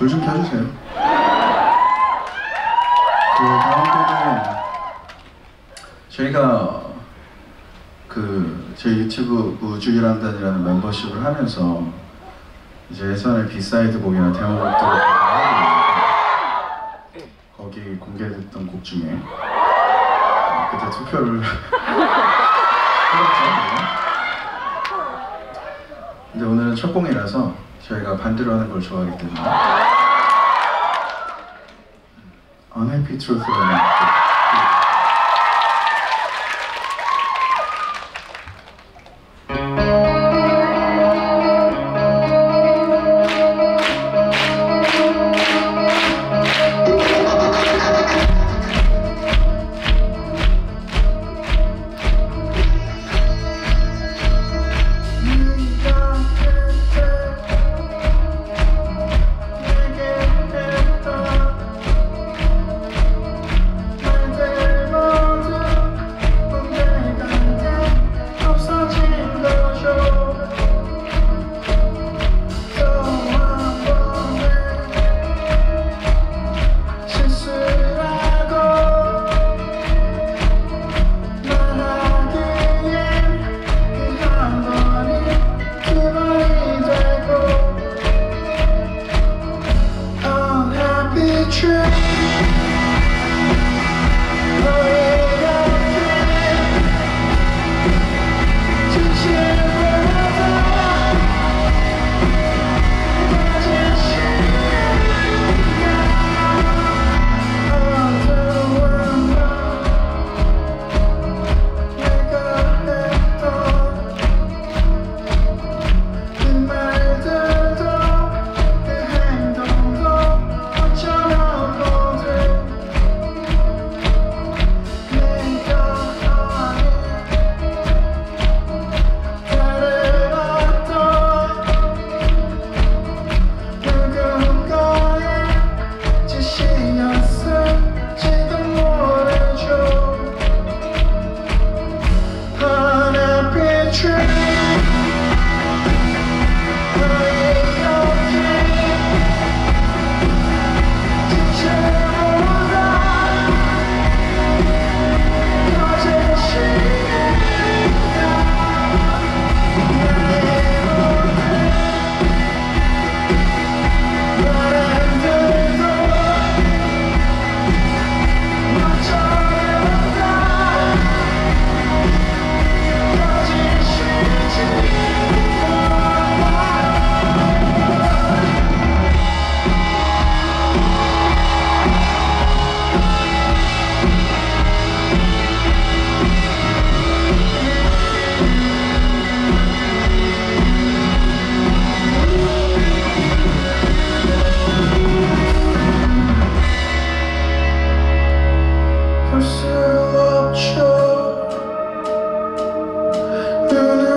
불 좀 켜주세요. 그 다음 곡은 저희가 그 저희 유튜브 우주일한단이라는 멤버십을 하면서 이제 예전에 B-side 곡이나 데모곡들을 하고 거기 공개됐던 곡 중에 어, 그때 투표를. 근데 오늘은 첫 공이라서 저희가 반대로 하는 걸 좋아하기 때문에 Unhappy Truth라는 곡 do, do.